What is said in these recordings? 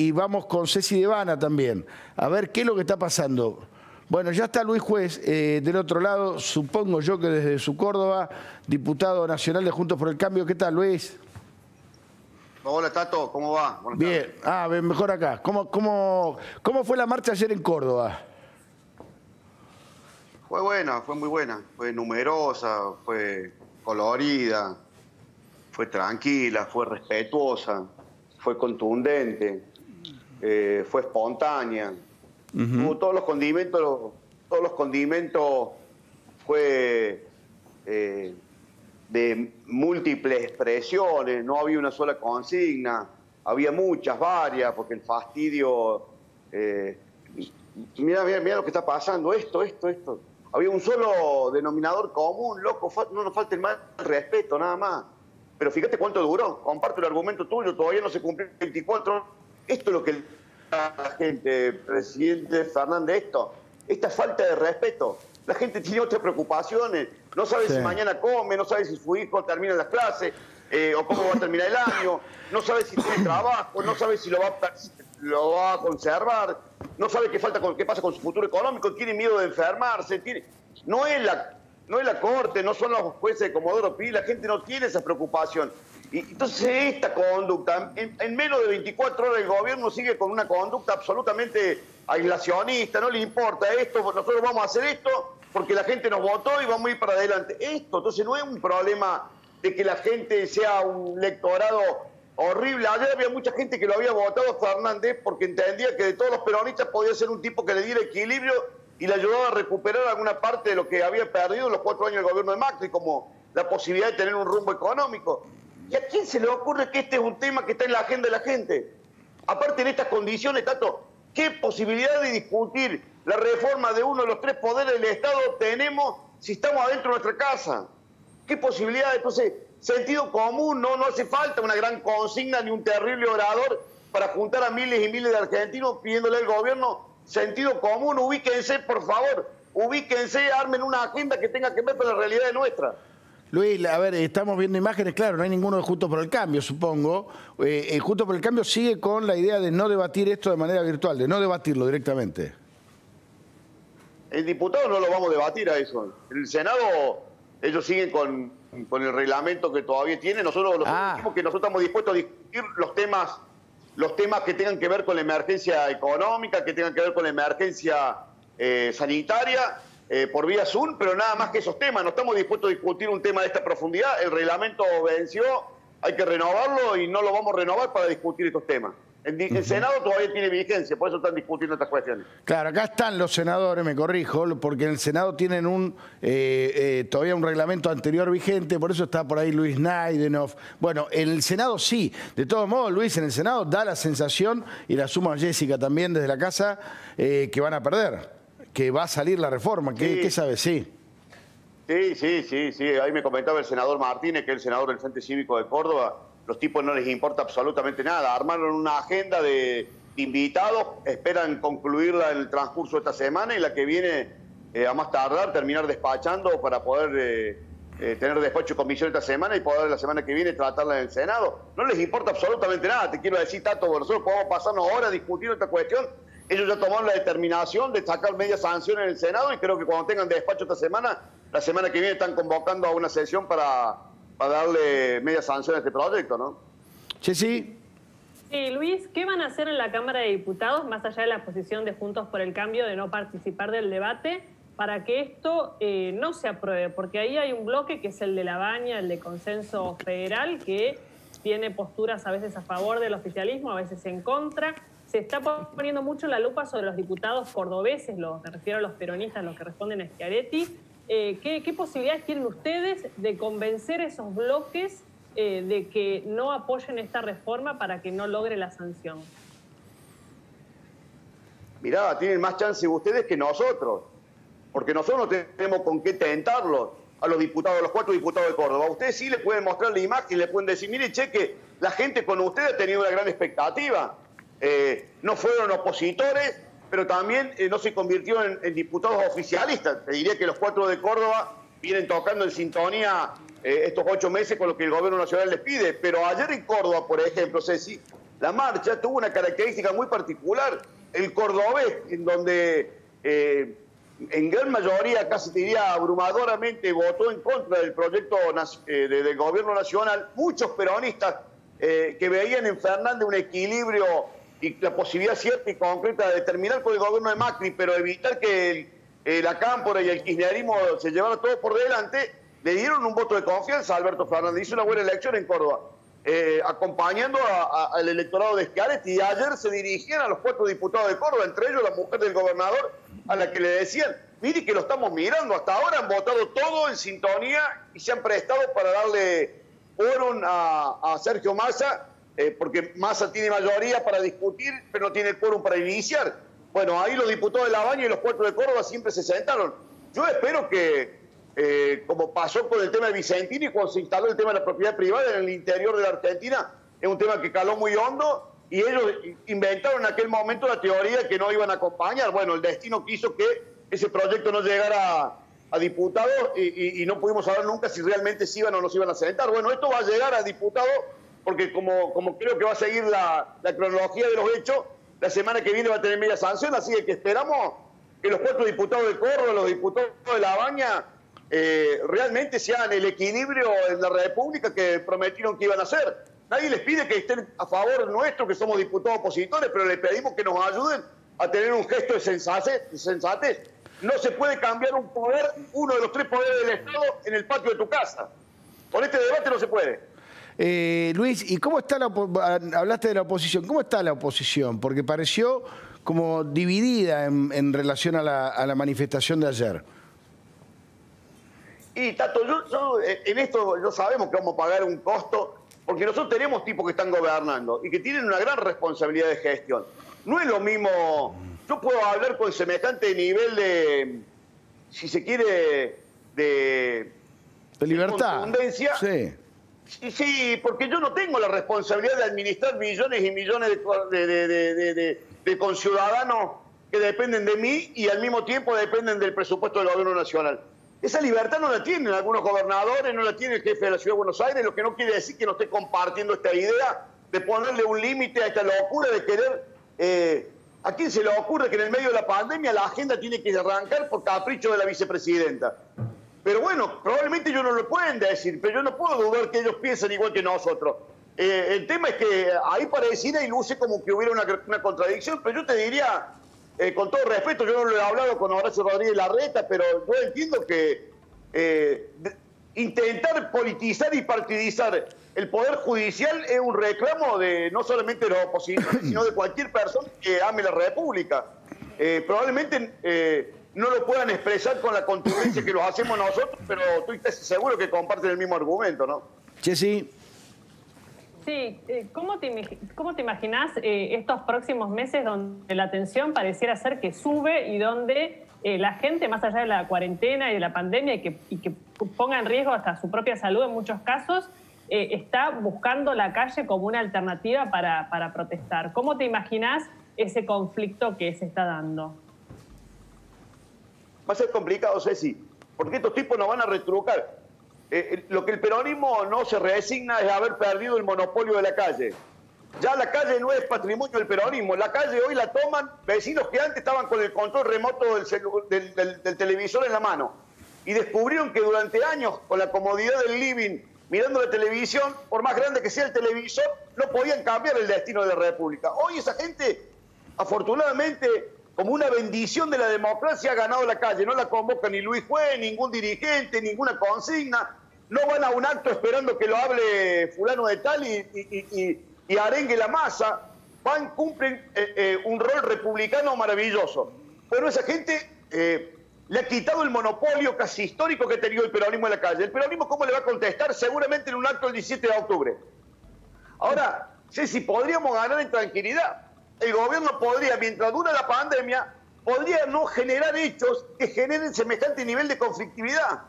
y vamos con Ceci Devana también. A ver qué es lo que está pasando. Bueno, ya está Luis Juez eh, del otro lado, supongo yo que desde su Córdoba, diputado nacional de Juntos por el Cambio. ¿Qué tal, Luis? Hola, Tato, ¿cómo va? bien, ah, mejor acá. ¿Cómo, cómo, ¿Cómo fue la marcha ayer en Córdoba? Fue buena, fue muy buena. Fue numerosa, fue colorida, fue tranquila, fue respetuosa, fue contundente, eh, fue espontánea. Tuvo todos los condimentos, todos los condimentos fue eh, de múltiples expresiones, no había una sola consigna, había muchas, varias, porque el fastidio. Eh, mira, mira, mira lo que está pasando, esto, esto, esto. Había un solo denominador común, loco, no nos falte el mal respeto, nada más. Pero fíjate cuánto duró. Comparto el argumento tuyo, todavía no se cumplió 24. Esto es lo que la gente, presidente Fernández, esto, esta falta de respeto. La gente tiene otras preocupaciones. No sabe si mañana come, no sabe si su hijo termina las clases eh, o cómo va a terminar el año, no sabe si tiene trabajo, no sabe si lo va a, lo va a conservar, no sabe qué, falta qué pasa con su futuro económico, tiene miedo de enfermarse. Tiene... No es la no es la Corte, no son los jueces de Comodoro Pi, la gente no tiene esa preocupación. Y entonces esta conducta, en, menos de 24 horas el gobierno sigue con una conducta absolutamente aislacionista, no le importa esto, nosotros vamos a hacer esto porque la gente nos votó y vamos a ir para adelante. Esto, entonces no es un problema de que la gente sea un lectorado horrible. Ayer había mucha gente que lo había votado a Fernández porque entendía que de todos los peronistas podía ser un tipo que le diera equilibrio y le ayudaba a recuperar alguna parte de lo que había perdido en los cuatro años del gobierno de Macri, como la posibilidad de tener un rumbo económico. ¿Y a quién se le ocurre que este es un tema que está en la agenda de la gente? Aparte, en estas condiciones, Tato, ¿qué posibilidad de discutir la reforma de uno de los tres poderes del Estado tenemos si estamos adentro de nuestra casa? ¿Qué posibilidad? Entonces, sentido común, no, no hace falta una gran consigna ni un terrible orador para juntar a miles y miles de argentinos pidiéndole al gobierno sentido común, ubíquense, por favor, ubíquense, armen una agenda que tenga que ver con la realidad de nuestra. Luis, a ver, estamos viendo imágenes, claro, no hay ninguno de Justo por el Cambio, supongo. Eh, eh, Justo por el Cambio sigue con la idea de no debatir esto de manera virtual, de no debatirlo directamente. El diputado no lo vamos a debatir a eso. En el Senado ellos siguen con, el reglamento que todavía tiene. Nosotros lo ah. que nosotros estamos dispuestos a discutir los temas los temas que tengan que ver con la emergencia económica, que tengan que ver con la emergencia eh, sanitaria, eh, por vía Zoom, pero nada más que esos temas. No estamos dispuestos a discutir un tema de esta profundidad. El reglamento venció, hay que renovarlo y no lo vamos a renovar para discutir estos temas. El, Senado todavía tiene vigencia, por eso están discutiendo estas cuestiones. Claro, acá están los senadores, me corrijo, porque en el Senado tienen un eh, eh, todavía un reglamento anterior vigente, por eso está por ahí Luis Naidenov. Bueno, en el Senado sí, de todos modos, Luis, en el Senado da la sensación, y la suma Jessica también desde la casa, eh, que van a perder, que va a salir la reforma. ¿Qué, ¿qué sabes? Sí. Sí, sí, sí, sí. Ahí me comentaba el senador Martínez, que es el senador del Frente Cívico de Córdoba, los tipos no les importa absolutamente nada. Armaron una agenda de invitados, esperan concluirla en el transcurso de esta semana y la que viene eh, a más tardar terminar despachando para poder eh, eh, tener despacho y comisión esta semana y poder la semana que viene tratarla en el Senado. No les importa absolutamente nada, te quiero decir, Tato, nosotros podemos pasarnos horas discutiendo esta cuestión. Ellos ya tomaron la determinación de sacar media sanción en el Senado y creo que cuando tengan despacho esta semana, la semana que viene están convocando a una sesión para para darle media sanción a este proyecto, ¿no? Sí, sí. Sí, Luis, ¿qué van a hacer en la Cámara de Diputados, más allá de la posición de Juntos por el Cambio de no participar del debate, para que esto eh, no se apruebe? Porque ahí hay un bloque que es el de la baña, el de consenso federal, que tiene posturas a veces a favor del oficialismo, a veces en contra. Se está poniendo mucho la lupa sobre los diputados cordobeses, los, me refiero a los peronistas, los que responden a Schiaretti, eh, ¿qué, posibilidades tienen ustedes de convencer esos bloques eh, de que no apoyen esta reforma para que no logre la sanción? Mirá, tienen más chance ustedes que nosotros, porque nosotros no tenemos con qué tentarlos a los diputados, a los cuatro diputados de Córdoba. Ustedes sí le pueden mostrar la imagen, le pueden decir, mire, cheque, la gente con ustedes ha tenido una gran expectativa. Eh, no fueron opositores, pero también eh, no se convirtió en, diputados oficialistas. Te diría que los cuatro de Córdoba vienen tocando en sintonía eh, estos ocho meses con lo que el gobierno nacional les pide. Pero ayer en Córdoba, por ejemplo, Ceci, La marcha tuvo una característica muy particular, el cordobés, en donde en gran mayoría, casi diría abrumadoramente, votó en contra del proyecto eh, del gobierno nacional, muchos peronistas que veían en Fernández un equilibrio y la posibilidad cierta y concreta de terminar con el gobierno de Macri, pero evitar que la cámpora y el kirchnerismo se llevara todo por delante, le dieron un voto de confianza a Alberto Fernández. Hizo una buena elección en Córdoba, eh, acompañando al electorado de Schiaretti. Y ayer se dirigían a los cuatro diputados de Córdoba, entre ellos la mujer del gobernador, a la que le decían, mire que lo estamos mirando, hasta ahora han votado todo en sintonía y se han prestado para darle quórum a, Sergio Massa, eh, porque Massa tiene mayoría para discutir, pero no tiene quórum para iniciar. Bueno, ahí los diputados de La Baña y los cuatro de Córdoba siempre se sentaron. Yo espero que, eh, como pasó con el tema de Vicentini, cuando se instaló el tema de la propiedad privada en el interior de la Argentina, es un tema que caló muy hondo y ellos inventaron en aquel momento la teoría que no iban a acompañar. Bueno, el destino quiso que ese proyecto no llegara a, diputados y, no pudimos saber nunca si realmente se iban o no se iban a sentar. Bueno, esto va a llegar a diputados porque como, creo que va a seguir la, cronología de los hechos, la semana que viene va a tener media sanción, así que esperamos que los cuatro diputados de Córdoba, los diputados de La Baña, eh, realmente sean el equilibrio en la República que prometieron que iban a hacer. Nadie les pide que estén a favor nuestro, que somos diputados opositores, pero les pedimos que nos ayuden a tener un gesto de sensatez. No se puede cambiar un poder, uno de los tres poderes del Estado, en el patio de tu casa. Con este debate no se puede. Eh, Luis, ¿y cómo está la hablaste de la oposición? ¿Cómo está la oposición? Porque pareció como dividida en, relación a la, manifestación de ayer. Y Tato, yo, eh, en esto no sabemos que vamos a pagar un costo, porque nosotros tenemos tipos que están gobernando y que tienen una gran responsabilidad de gestión. No es lo mismo, yo puedo hablar con semejante nivel de, si se quiere, de, de libertad. sí. Sí, porque yo no tengo la responsabilidad de administrar millones y millones de, de, conciudadanos que dependen de mí y al mismo tiempo dependen del presupuesto del gobierno nacional. Esa libertad no la tienen algunos gobernadores, no la tiene el jefe de la Ciudad de Buenos Aires, lo que no quiere decir que no esté compartiendo esta idea de ponerle un límite a esta locura de querer... Eh, ¿A quién se le ocurre que en el medio de la pandemia la agenda tiene que arrancar por capricho de la vicepresidenta? Pero bueno, probablemente ellos no lo pueden decir, pero yo no puedo dudar que ellos piensen igual que nosotros. Eh, el tema es que ahí pareciera y luce como que hubiera una, contradicción, pero yo te diría, eh, con todo respeto, yo no lo he hablado con Horacio Rodríguez Larreta, pero yo entiendo que eh, intentar politizar y partidizar el Poder Judicial es un reclamo de no solamente los opositores, sino de cualquier persona que ame la República. probablemente no lo puedan expresar con la contundencia que lo hacemos nosotros, pero tú estás seguro que comparten el mismo argumento, ¿no? sí. Sí, eh, ¿cómo te, cómo te imaginas eh, estos próximos meses donde la tensión pareciera ser que sube y donde eh, la gente, más allá de la cuarentena y de la pandemia, y que, y que ponga en riesgo hasta su propia salud en muchos casos, está buscando la calle como una alternativa para, para protestar? ¿Cómo te imaginas ese conflicto que se está dando? Va a ser complicado, Ceci, porque estos tipos no van a retrucar. Eh, eh, lo que el peronismo no se resigna es haber perdido el monopolio de la calle. Ya la calle no es patrimonio del peronismo, la calle hoy la toman vecinos que antes estaban con el control remoto del televisor en la mano y descubrieron que durante años, con la comodidad del living, mirando la televisión, por más grande que sea el televisor, no podían cambiar el destino de la República. Hoy esa gente, afortunadamente, como una bendición de la democracia ha ganado la calle. No la convoca ni Luis Juez, ningún dirigente, ninguna consigna. No van a un acto esperando que lo hable fulano de tal y, arengue la masa. Van, cumplen eh, eh, un rol republicano maravilloso. Pero esa gente eh, le ha quitado el monopolio casi histórico que ha tenido el peronismo en la calle. ¿El peronismo cómo le va a contestar? Seguramente en un acto el 17 de octubre. Ahora, sé si podríamos ganar en tranquilidad el gobierno podría, mientras dura la pandemia, podría no generar hechos que generen semejante nivel de conflictividad.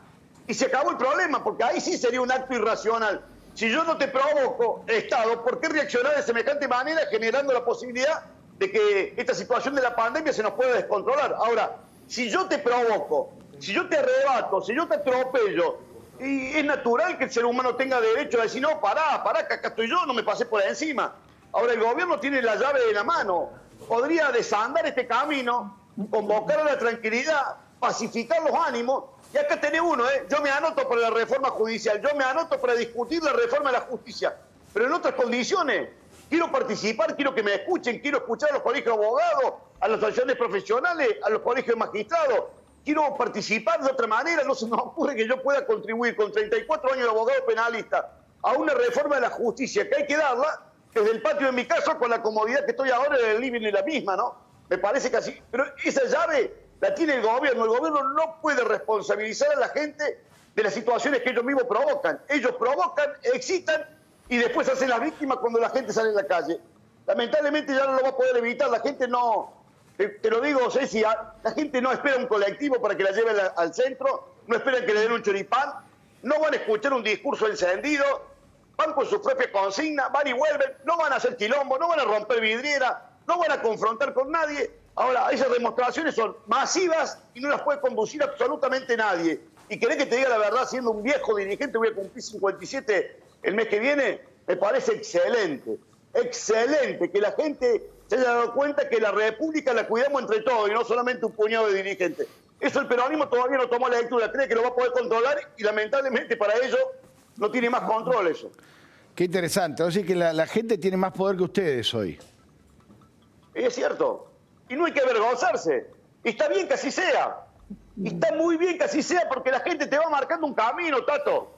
Y se acabó el problema, porque ahí sí sería un acto irracional. Si yo no te provoco, Estado, ¿por qué reaccionar de semejante manera generando la posibilidad de que esta situación de la pandemia se nos pueda descontrolar? Ahora, si yo te provoco, si yo te arrebato, si yo te atropello, y es natural que el ser humano tenga derecho a decir, no, pará, pará, que acá estoy yo, no me pasé por encima. Ahora el gobierno tiene la llave de la mano. Podría desandar este camino, convocar a la tranquilidad, pacificar los ánimos. Y acá tenés uno, ¿eh? Yo me anoto para la reforma judicial, yo me anoto para discutir la reforma de la justicia, pero en otras condiciones. Quiero participar, quiero que me escuchen, quiero escuchar a los colegios de abogados, a las asociaciones profesionales, a los colegios de magistrados. Quiero participar de otra manera, no se me ocurre que yo pueda contribuir con 34 años de abogado penalista a una reforma de la justicia que hay que darla desde el patio de mi casa con la comodidad que estoy ahora el living de la misma, ¿no? Me parece que así. Pero esa llave la tiene el gobierno. El gobierno no puede responsabilizar a la gente de las situaciones que ellos mismos provocan. Ellos provocan, excitan y después hacen las víctimas cuando la gente sale en la calle. Lamentablemente ya no lo va a poder evitar. La gente no, te, lo digo, Ceci, la gente no espera un colectivo para que la lleve al, centro, no espera que le den un choripán, no van a escuchar un discurso encendido, van con su propia consigna, van y vuelven, no van a hacer quilombo, no van a romper vidriera, no van a confrontar con nadie. Ahora, esas demostraciones son masivas y no las puede conducir absolutamente nadie. Y querés que te diga la verdad, siendo un viejo dirigente, voy a cumplir 57 el mes que viene, me parece excelente, excelente que la gente se haya dado cuenta que la República la cuidamos entre todos y no solamente un puñado de dirigentes. Eso el peronismo todavía no tomó la lectura, cree que lo va a poder controlar y lamentablemente para ello no tiene más control eso. Qué interesante, sea que la, gente tiene más poder que ustedes hoy. Es cierto, y no hay que avergonzarse. está bien que así sea. está muy bien que así sea porque la gente te va marcando un camino, Tato.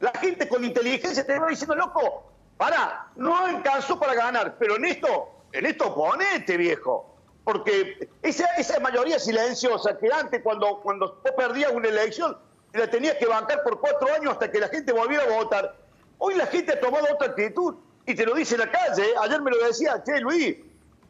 La gente con inteligencia te va diciendo, loco, para, no alcanzó para ganar, pero en esto, en esto ponete, viejo. Porque esa, esa mayoría silenciosa que antes, cuando, cuando vos perdías una elección, la tenías que bancar por cuatro años hasta que la gente volviera a votar. Hoy la gente ha tomado otra actitud y te lo dice en la calle. Ayer me lo decía, che, Luis,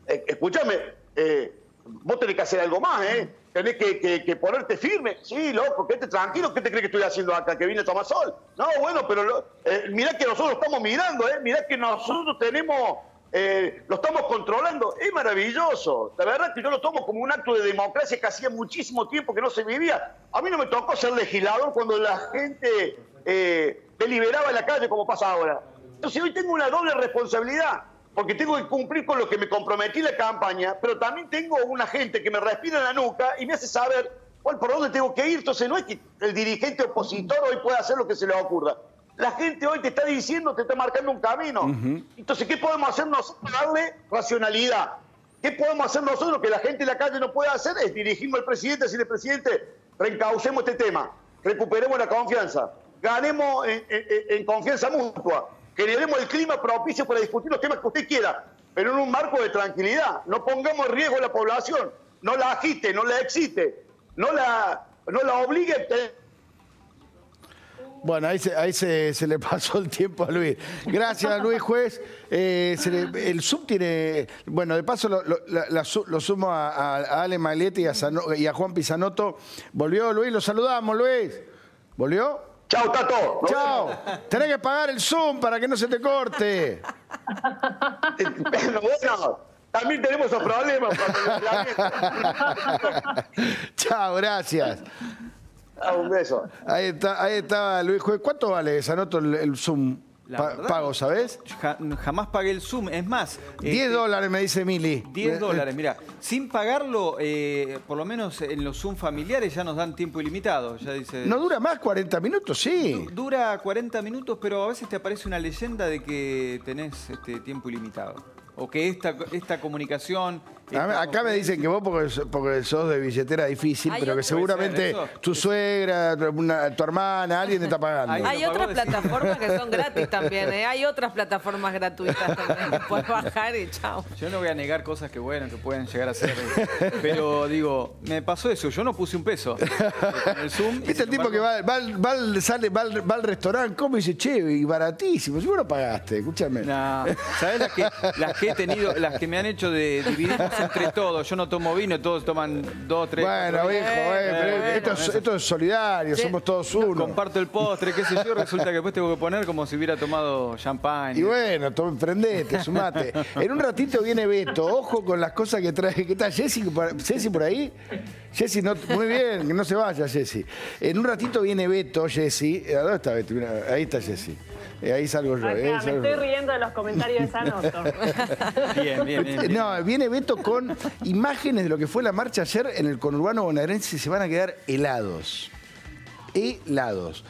eh, escúchame, eh, vos tenés que hacer algo más, ¿eh? tenés que, ponerte firme. Sí, loco, quédate tranquilo. ¿Qué te crees que estoy haciendo acá? ¿Que vine a tomar sol? No, bueno, pero eh, mirá que nosotros estamos mirando, ¿eh? Mirá que nosotros tenemos, eh, lo estamos controlando. Es maravilloso. La verdad que yo lo tomo como un acto de democracia que hacía muchísimo tiempo que no se vivía. A mí no me tocó ser legislador cuando la gente eh, deliberaba en la calle como pasa ahora. Entonces hoy tengo una doble responsabilidad porque tengo que cumplir con lo que me comprometí en la campaña, pero también tengo una gente que me respira en la nuca y me hace saber por dónde tengo que ir. Entonces no es que el dirigente opositor hoy pueda hacer lo que se le ocurra. La gente hoy te está diciendo, te está marcando un camino. Entonces, ¿qué podemos hacer nosotros para darle racionalidad? ¿Qué podemos hacer nosotros que la gente en la calle no puede hacer? Es dirigirnos al presidente, decirle, presidente, reencaucemos este tema, recuperemos la confianza, ganemos en confianza mutua generemos el clima propicio para discutir los temas que usted quiera, pero en un marco de tranquilidad. No pongamos en riesgo a la población, no la agite, no la excite, no la, no la obligue. Bueno, ahí, se, ahí se, le pasó el tiempo a Luis. Gracias, Luis Juez. Eh, el Zoom tiene... Bueno, de paso lo, sumo a, Ale Maglietti y a, y a Juan Pisanoto. ¿Volvió Luis? Lo saludamos, Luis. ¿Volvió? Chao, Tato. Chao. Tenés que pagar el Zoom para que no se te corte. Pero bueno, también tenemos esos problemas. Chao, gracias. Un beso. Ahí está, ahí está Luis Juez. ¿Cuánto vale? Anoto el, el Zoom pago, ¿sabes? jamás pagué el Zoom. Es más... 10 este, dólares, me dice Mili. 10 dólares, mira. Sin pagarlo, eh, por lo menos en los Zoom familiares ya nos dan tiempo ilimitado. Ya dice, ¿No dura más 40 minutos? Sí. dura 40 minutos, pero a veces te aparece una leyenda de que tenés este, tiempo ilimitado. O que esta, esta comunicación Acá me dicen que vos porque, sos de billetera difícil, pero que seguramente tu suegra, tu hermana, alguien te está pagando. Hay otras plataformas que son gratis también, ¿eh? Hay otras plataformas gratuitas también puedes bajar y chao. Yo no voy a negar cosas que bueno, que pueden llegar a ser. ¿eh? pero digo, me pasó eso, yo no puse un peso en el Zoom. ¿Viste el tipo que va, sale, va, al restaurante, come y dice, che, y baratísimo? Si vos lo pagaste, escúchame. No, ¿sabés las que, las que he tenido, las que me han hecho de dividirnos entre todos. Yo no tomo vino, todos toman dos, tres. Bueno, viejo, eh, pero bueno, esto, es, eso. esto es solidario, Sí. somos todos uno. Comparto el postre, qué sé yo, resulta que después tengo que poner como si hubiera tomado champán. Y bueno, tome, prendete, sumate. En un ratito viene Beto. Ojo con las cosas que trae. ¿Qué tal, Jessy? por- ¿Jessy por ahí? Jessy, no, muy bien, que no se vaya, Jessy. En un ratito viene Beto, Jessy. Eh, ¿Dónde está Beto? Mira, ahí está Jessy. Eh, ahí salgo yo. eh, Acá, me salgo estoy yo. riendo de los comentarios de. Bien, bien, bien. bien. No, viene Beto con imágenes de lo que fue la marcha ayer en el conurbano bonaerense. Se van a quedar helados. Helados.